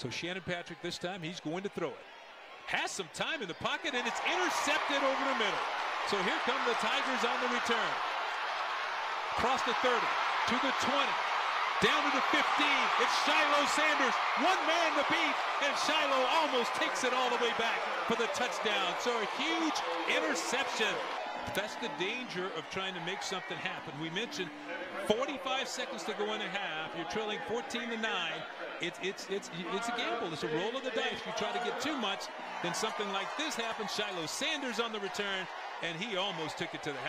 So Shannon Patrick this time, he's going to throw it. Has some time in the pocket, and it's intercepted over the middle. So here come the Tigers on the return. Across the 30, to the 20, down to the 15. It's Shilo Sanders, one man to beat, and Shilo almost takes it all the way back for the touchdown. So a huge interception. That's the danger of trying to make something happen. We mentioned 45 seconds to go in a half. You're trailing 14 to 9. It's it's it's it's a gamble. It's a roll of the dice. You try to get too much, then something like this happens. Shilo Sanders on the return, and he almost took it to the house.